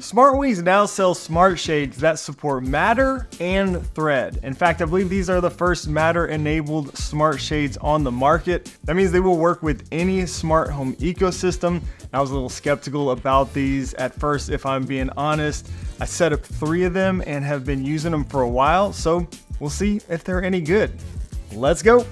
SmartWings now sells smart shades that support Matter and Thread. In fact, I believe these are the first Matter enabled smart shades on the market. That means they will work with any smart home ecosystem. I was a little skeptical about these at first, if I'm being honest. I set up three of them and have been using them for a while, so we'll see if they're any good. Let's go.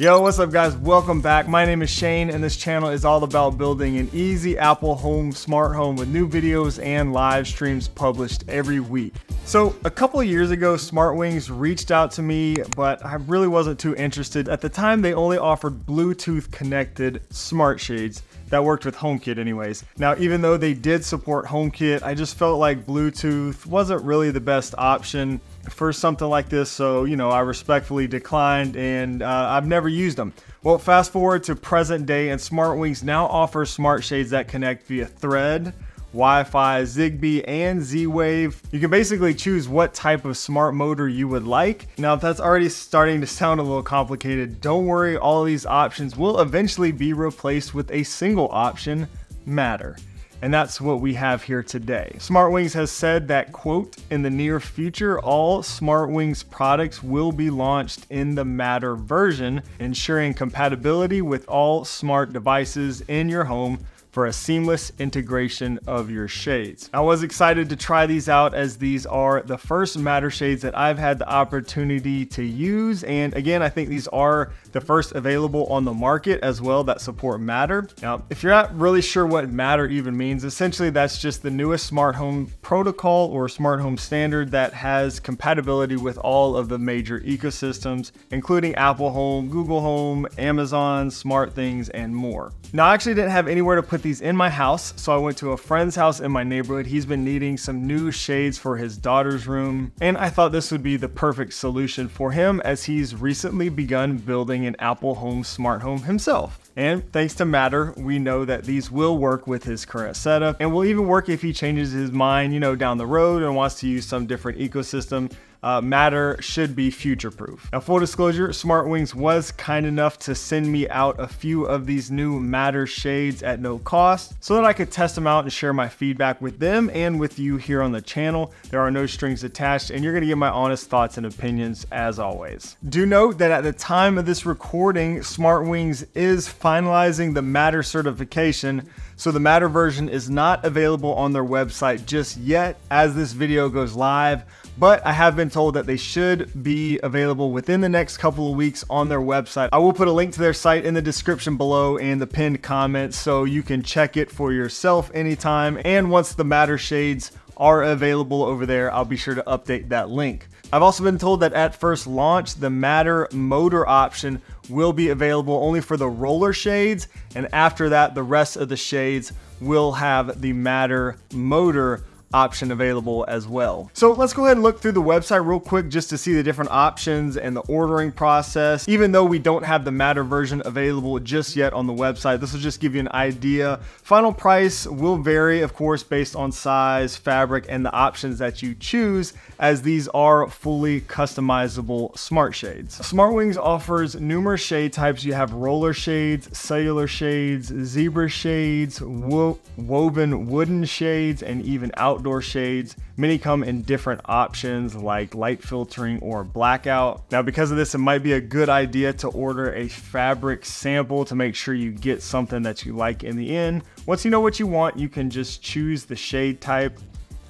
Yo, what's up guys? Welcome back. My name is Shane and this channel is all about building an easy Apple home smart home with new videos and live streams published every week. So a couple years ago, SmartWings reached out to me, but I really wasn't too interested. At the time, they only offered Bluetooth connected smart shades that worked with HomeKit anyways. Now, even though they did support HomeKit, I just felt like Bluetooth wasn't really the best option for something like this. So, you know, I respectfully declined and uh, I've never used them. Well, fast forward to present day and SmartWings now offers smart shades that connect via Thread, Wi-Fi, Zigbee, and Z-Wave. You can basically choose what type of smart motor you would like. Now, if that's already starting to sound a little complicated, don't worry, all these options will eventually be replaced with a single option, Matter. And that's what we have here today. SmartWings has said that, quote, in the near future, all SmartWings products will be launched in the Matter version, ensuring compatibility with all smart devices in your home for a seamless integration of your shades. I was excited to try these out as these are the first Matter shades that I've had the opportunity to use. And again, I think these are the first available on the market as well that support Matter. Now, if you're not really sure what Matter even means, essentially that's just the newest smart home protocol or smart home standard that has compatibility with all of the major ecosystems, including Apple Home, Google Home, Amazon, SmartThings, and more. Now, I actually didn't have anywhere to put put these in my house, so I went to a friend's house in my neighborhood. He's been needing some new shades for his daughter's room, and I thought this would be the perfect solution for him as he's recently begun building an Apple Home smart home himself. And thanks to Matter, we know that these will work with his current setup and will even work if he changes his mind, you know, down the road and wants to use some different ecosystem uh, Matter should be future proof. Now, full disclosure, SmartWings was kind enough to send me out a few of these new Matter shades at no cost so that I could test them out and share my feedback with them and with you here on the channel. There are no strings attached, and you're gonna get my honest thoughts and opinions as always. Do note that at the time of this recording, SmartWings is finalizing the Matter certification so the Matter version is not available on their website just yet as this video goes live, but I have been told that they should be available within the next couple of weeks on their website. I will put a link to their site in the description below and the pinned comment so you can check it for yourself anytime. And once the Matter shades are available over there, I'll be sure to update that link. I've also been told that at first launch, the Matter motor option will be available only for the roller shades, and after that, the rest of the shades will have the Matter motor option available as well. So let's go ahead and look through the website real quick just to see the different options and the ordering process. Even though we don't have the Matter version available just yet on the website, this will just give you an idea. Final price will vary, of course, based on size, fabric, and the options that you choose, as these are fully customizable smart shades. SmartWings offers numerous shade types. You have roller shades, cellular shades, zebra shades, wo woven wooden shades, and even out outdoor shades. Many come in different options like light filtering or blackout. Now because of this, it might be a good idea to order a fabric sample to make sure you get something that you like in the end. Once you know what you want, you can just choose the shade type.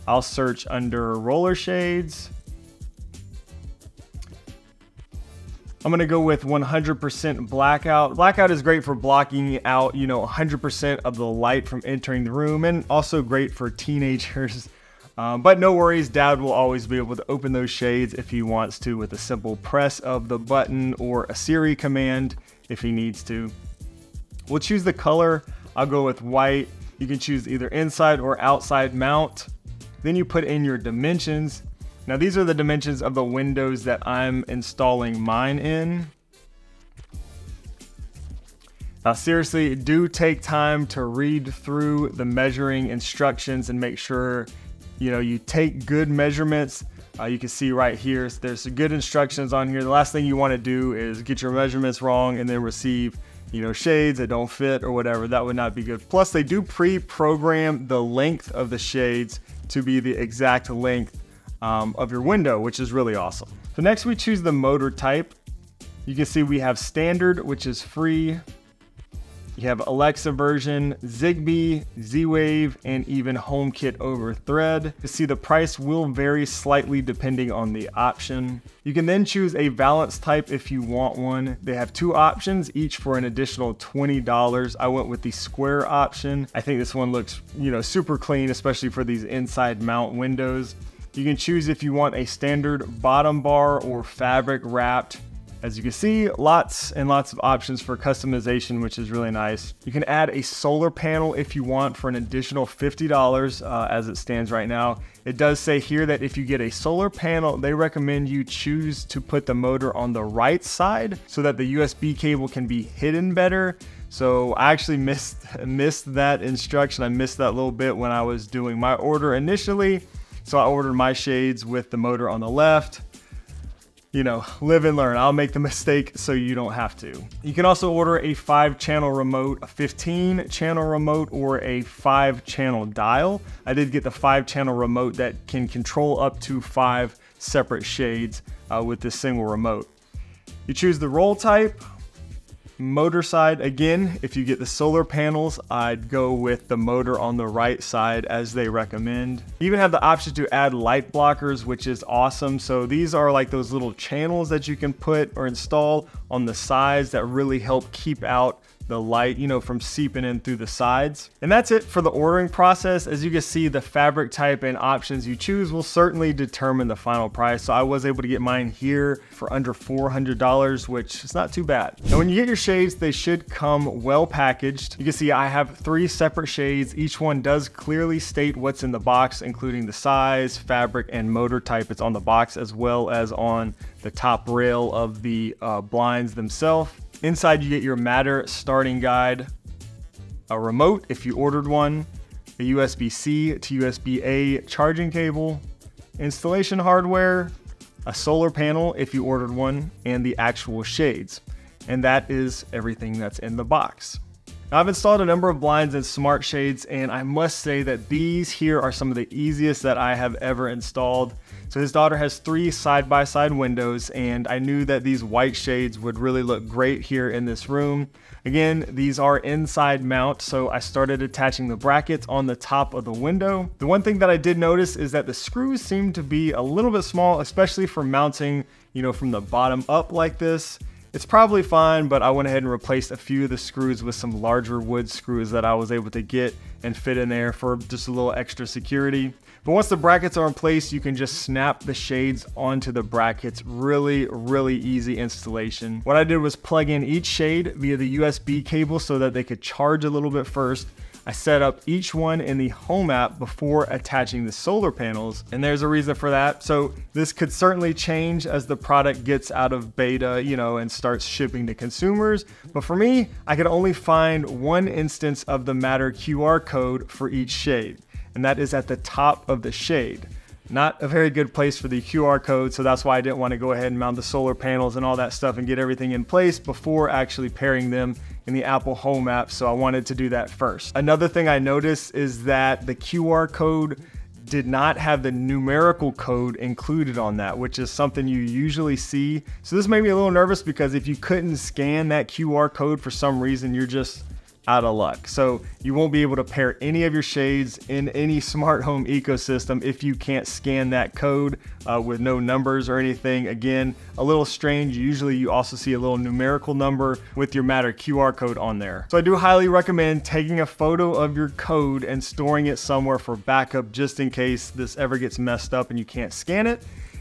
I'll search under roller shades. I'm gonna go with 100% blackout. Blackout is great for blocking out, you know, 100% of the light from entering the room and also great for teenagers. Um, but no worries, dad will always be able to open those shades if he wants to with a simple press of the button or a Siri command if he needs to. We'll choose the color. I'll go with white. You can choose either inside or outside mount. Then you put in your dimensions now these are the dimensions of the windows that I'm installing mine in. Now seriously, do take time to read through the measuring instructions and make sure you know you take good measurements. Uh, you can see right here, there's good instructions on here. The last thing you want to do is get your measurements wrong and then receive you know, shades that don't fit or whatever, that would not be good. Plus, they do pre-program the length of the shades to be the exact length um, of your window, which is really awesome. So next we choose the motor type. You can see we have standard, which is free. You have Alexa version, Zigbee, Z-Wave, and even HomeKit over Thread. You see the price will vary slightly depending on the option. You can then choose a valance type if you want one. They have two options, each for an additional $20. I went with the square option. I think this one looks, you know, super clean, especially for these inside mount windows. You can choose if you want a standard bottom bar or fabric wrapped as you can see, lots and lots of options for customization, which is really nice. You can add a solar panel if you want for an additional $50 uh, as it stands right now. It does say here that if you get a solar panel, they recommend you choose to put the motor on the right side so that the USB cable can be hidden better. So I actually missed, missed that instruction. I missed that little bit when I was doing my order initially. So I ordered my shades with the motor on the left you know, live and learn. I'll make the mistake so you don't have to. You can also order a five channel remote, a 15 channel remote, or a five channel dial. I did get the five channel remote that can control up to five separate shades uh, with this single remote. You choose the roll type, Motor side, again, if you get the solar panels, I'd go with the motor on the right side as they recommend. You even have the option to add light blockers, which is awesome. So these are like those little channels that you can put or install on the sides that really help keep out the light, you know, from seeping in through the sides. And that's it for the ordering process. As you can see, the fabric type and options you choose will certainly determine the final price. So I was able to get mine here for under $400, which is not too bad. Now when you get your shades, they should come well packaged. You can see I have three separate shades. Each one does clearly state what's in the box, including the size, fabric, and motor type. It's on the box as well as on the top rail of the uh, blinds themselves. Inside you get your Matter starting guide, a remote if you ordered one, a USB-C to USB-A charging cable, installation hardware, a solar panel if you ordered one, and the actual shades. And that is everything that's in the box. Now, I've installed a number of blinds and smart shades, and I must say that these here are some of the easiest that I have ever installed. So his daughter has three side-by-side -side windows and I knew that these white shades would really look great here in this room. Again, these are inside mount, so I started attaching the brackets on the top of the window. The one thing that I did notice is that the screws seem to be a little bit small, especially for mounting, you know, from the bottom up like this. It's probably fine, but I went ahead and replaced a few of the screws with some larger wood screws that I was able to get and fit in there for just a little extra security. But once the brackets are in place, you can just snap the shades onto the brackets. Really, really easy installation. What I did was plug in each shade via the USB cable so that they could charge a little bit first I set up each one in the home app before attaching the solar panels, and there's a reason for that. So this could certainly change as the product gets out of beta, you know, and starts shipping to consumers. But for me, I could only find one instance of the Matter QR code for each shade, and that is at the top of the shade. Not a very good place for the QR code, so that's why I didn't want to go ahead and mount the solar panels and all that stuff and get everything in place before actually pairing them in the Apple Home app, so I wanted to do that first. Another thing I noticed is that the QR code did not have the numerical code included on that, which is something you usually see. So this made me a little nervous because if you couldn't scan that QR code for some reason, you're just out of luck. So you won't be able to pair any of your shades in any smart home ecosystem if you can't scan that code uh, with no numbers or anything. Again, a little strange. Usually you also see a little numerical number with your Matter QR code on there. So I do highly recommend taking a photo of your code and storing it somewhere for backup just in case this ever gets messed up and you can't scan it.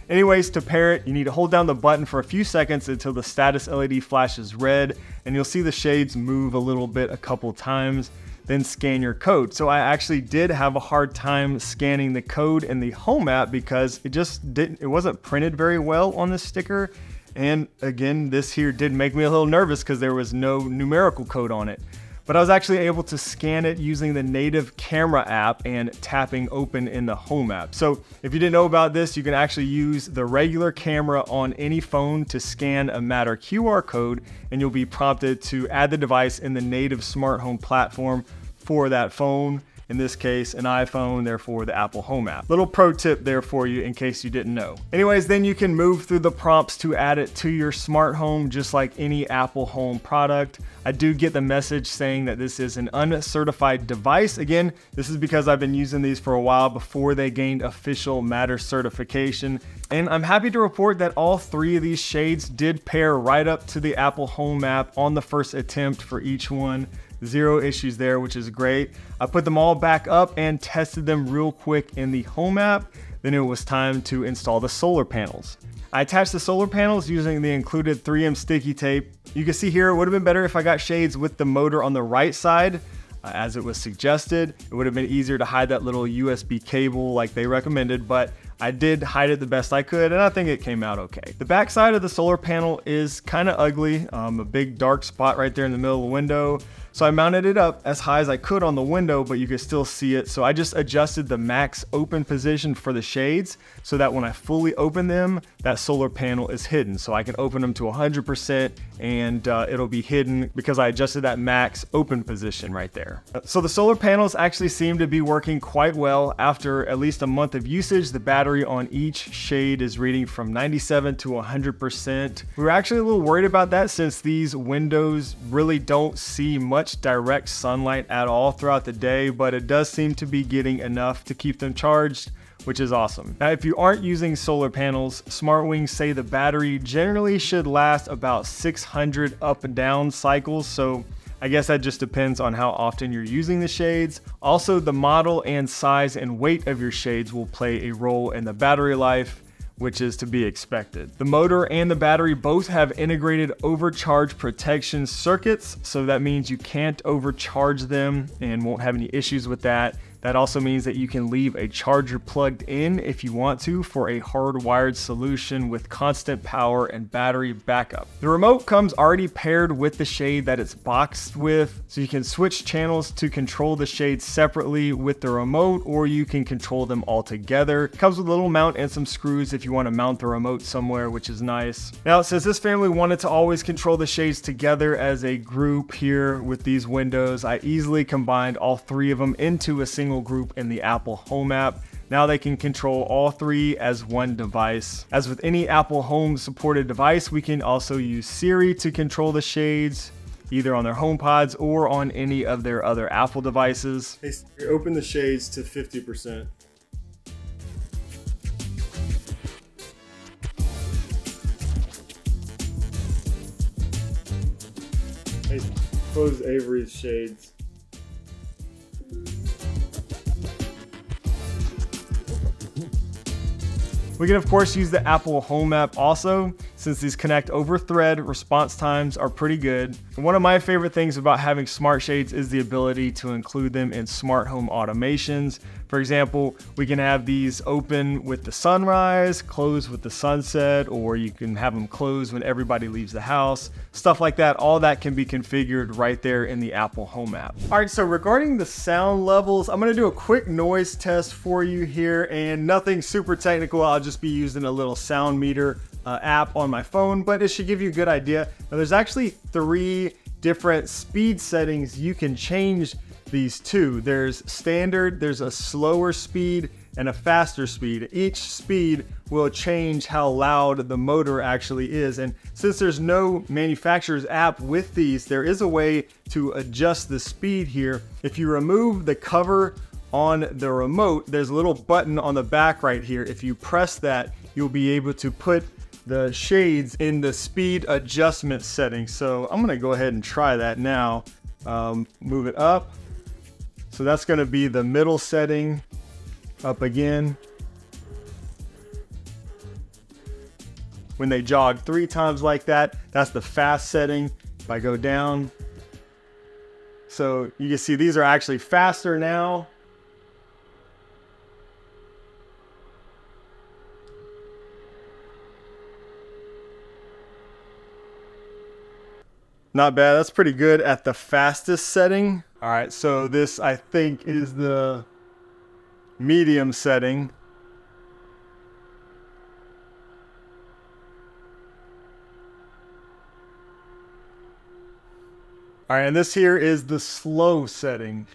Anyways, to pair it, you need to hold down the button for a few seconds until the status LED flashes red and you'll see the shades move a little bit a couple times then scan your code. So I actually did have a hard time scanning the code in the home app because it just didn't, it wasn't printed very well on the sticker. And again, this here did make me a little nervous because there was no numerical code on it. But I was actually able to scan it using the native camera app and tapping open in the home app. So if you didn't know about this, you can actually use the regular camera on any phone to scan a Matter QR code and you'll be prompted to add the device in the native smart home platform for that phone in this case an iPhone, therefore the Apple Home app. Little pro tip there for you in case you didn't know. Anyways, then you can move through the prompts to add it to your smart home just like any Apple Home product. I do get the message saying that this is an uncertified device. Again, this is because I've been using these for a while before they gained official Matter certification. And I'm happy to report that all three of these shades did pair right up to the Apple Home app on the first attempt for each one. Zero issues there, which is great. I put them all back up and tested them real quick in the home app. Then it was time to install the solar panels. I attached the solar panels using the included 3M sticky tape. You can see here, it would have been better if I got shades with the motor on the right side, uh, as it was suggested. It would have been easier to hide that little USB cable like they recommended, but I did hide it the best I could, and I think it came out okay. The back side of the solar panel is kind of ugly, um, a big dark spot right there in the middle of the window. So I mounted it up as high as I could on the window, but you could still see it. So I just adjusted the max open position for the shades so that when I fully open them, that solar panel is hidden. So I can open them to 100% and uh, it'll be hidden because I adjusted that max open position right there. So the solar panels actually seem to be working quite well. After at least a month of usage, the battery on each shade is reading from 97 to 100%. We were actually a little worried about that since these windows really don't see much direct sunlight at all throughout the day, but it does seem to be getting enough to keep them charged which is awesome. Now, if you aren't using solar panels, SmartWings say the battery generally should last about 600 up and down cycles. So I guess that just depends on how often you're using the shades. Also, the model and size and weight of your shades will play a role in the battery life which is to be expected. The motor and the battery both have integrated overcharge protection circuits, so that means you can't overcharge them and won't have any issues with that. That also means that you can leave a charger plugged in if you want to for a hardwired solution with constant power and battery backup. The remote comes already paired with the shade that it's boxed with, so you can switch channels to control the shade separately with the remote or you can control them all together. It comes with a little mount and some screws if you want to mount the remote somewhere, which is nice. Now, since this family wanted to always control the shades together as a group here with these windows, I easily combined all three of them into a single single group in the Apple Home app. Now they can control all three as one device. As with any Apple Home supported device, we can also use Siri to control the shades, either on their HomePods or on any of their other Apple devices. Hey, open the shades to 50%. Hey, close Avery's shades. We can of course use the Apple Home app also, since these connect over thread, response times are pretty good. One of my favorite things about having smart shades is the ability to include them in smart home automations. For example, we can have these open with the sunrise, close with the sunset, or you can have them close when everybody leaves the house. Stuff like that, all that can be configured right there in the Apple Home app. All right, so regarding the sound levels, I'm gonna do a quick noise test for you here and nothing super technical. I'll just be using a little sound meter uh, app on my phone, but it should give you a good idea. Now there's actually three different speed settings you can change these to. There's standard, there's a slower speed, and a faster speed. Each speed will change how loud the motor actually is. And since there's no manufacturer's app with these, there is a way to adjust the speed here. If you remove the cover on the remote, there's a little button on the back right here. If you press that, you'll be able to put the shades in the speed adjustment setting. So I'm gonna go ahead and try that now. Um, move it up, so that's to be the middle setting up again. When they jog three times like that, that's the fast setting. If I go down, so you can see these are actually faster now. Not bad. That's pretty good at the fastest setting. All right, so this I think is the medium setting. All right, and this here is the slow setting.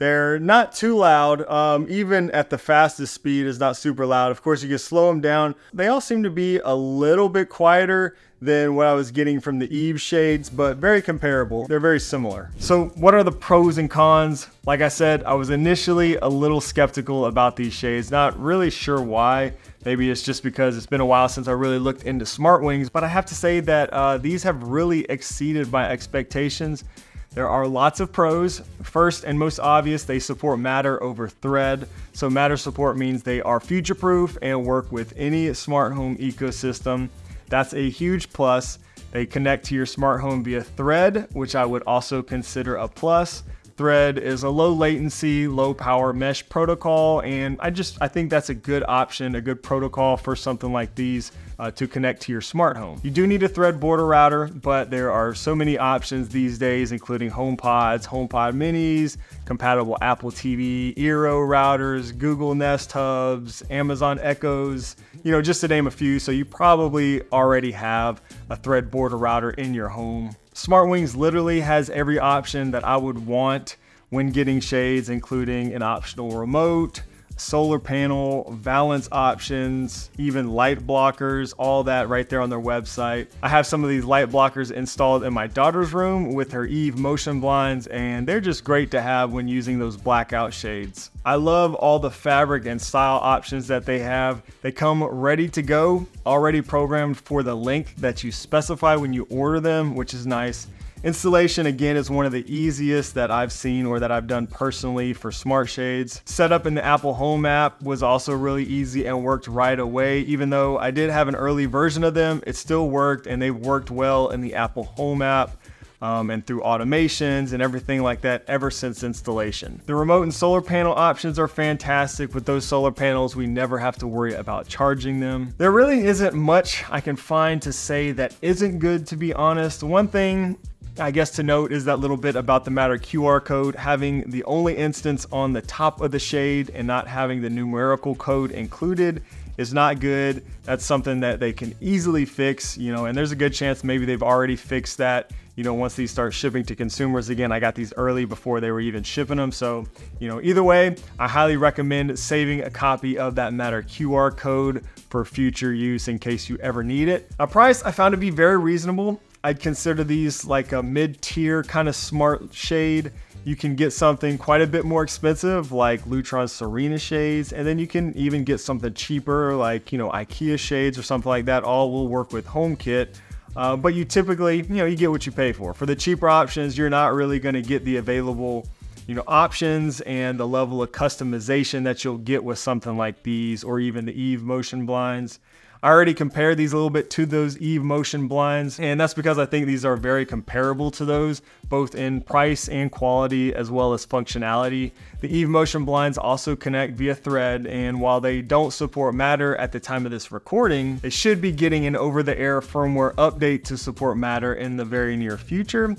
They're not too loud. Um, even at the fastest speed is not super loud. Of course, you can slow them down. They all seem to be a little bit quieter than what I was getting from the Eve shades, but very comparable. They're very similar. So what are the pros and cons? Like I said, I was initially a little skeptical about these shades. Not really sure why. Maybe it's just because it's been a while since I really looked into smart wings, but I have to say that uh, these have really exceeded my expectations. There are lots of pros. First and most obvious, they support Matter over Thread. So Matter support means they are future proof and work with any smart home ecosystem. That's a huge plus. They connect to your smart home via Thread, which I would also consider a plus. Thread is a low latency, low power mesh protocol, and I just I think that's a good option, a good protocol for something like these uh, to connect to your smart home. You do need a Thread border router, but there are so many options these days, including HomePods, HomePod Minis, compatible Apple TV, Eero routers, Google Nest Hubs, Amazon Echoes, you know, just to name a few. So you probably already have a Thread border router in your home. SmartWings literally has every option that I would want when getting shades, including an optional remote, solar panel, valance options, even light blockers, all that right there on their website. I have some of these light blockers installed in my daughter's room with her Eve motion blinds and they're just great to have when using those blackout shades. I love all the fabric and style options that they have. They come ready to go, already programmed for the length that you specify when you order them, which is nice. Installation again is one of the easiest that I've seen or that I've done personally for smart shades. Setup in the Apple Home app was also really easy and worked right away. Even though I did have an early version of them, it still worked and they worked well in the Apple Home app. Um, and through automations and everything like that ever since installation. The remote and solar panel options are fantastic. With those solar panels, we never have to worry about charging them. There really isn't much I can find to say that isn't good, to be honest. One thing I guess to note is that little bit about the Matter QR code, having the only instance on the top of the shade and not having the numerical code included is not good. That's something that they can easily fix, you know, and there's a good chance maybe they've already fixed that, you know, once these start shipping to consumers again. I got these early before they were even shipping them. So, you know, either way, I highly recommend saving a copy of that Matter QR code for future use in case you ever need it. A price I found to be very reasonable. I'd consider these like a mid-tier kind of smart shade. You can get something quite a bit more expensive like Lutron Serena shades, and then you can even get something cheaper like, you know, IKEA shades or something like that. All will work with HomeKit. Uh, but you typically, you know, you get what you pay for. For the cheaper options, you're not really going to get the available, you know, options and the level of customization that you'll get with something like these or even the Eve motion blinds. I already compared these a little bit to those Eve motion blinds, and that's because I think these are very comparable to those, both in price and quality, as well as functionality. The Eve motion blinds also connect via thread, and while they don't support Matter at the time of this recording, they should be getting an over-the-air firmware update to support Matter in the very near future.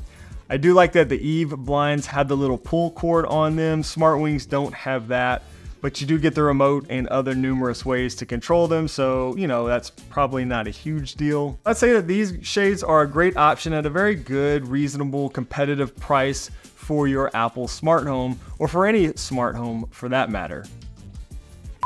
I do like that the Eve blinds have the little pull cord on them. Smart Wings don't have that but you do get the remote and other numerous ways to control them, so you know, that's probably not a huge deal. I'd say that these shades are a great option at a very good, reasonable, competitive price for your Apple smart home, or for any smart home for that matter.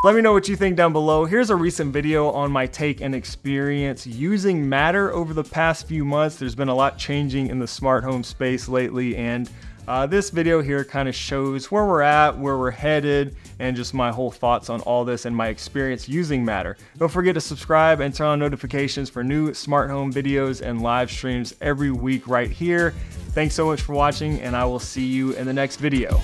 Let me know what you think down below. Here's a recent video on my take and experience using Matter over the past few months. There's been a lot changing in the smart home space lately and uh, this video here kind of shows where we're at, where we're headed, and just my whole thoughts on all this and my experience using Matter. Don't forget to subscribe and turn on notifications for new smart home videos and live streams every week right here. Thanks so much for watching, and I will see you in the next video.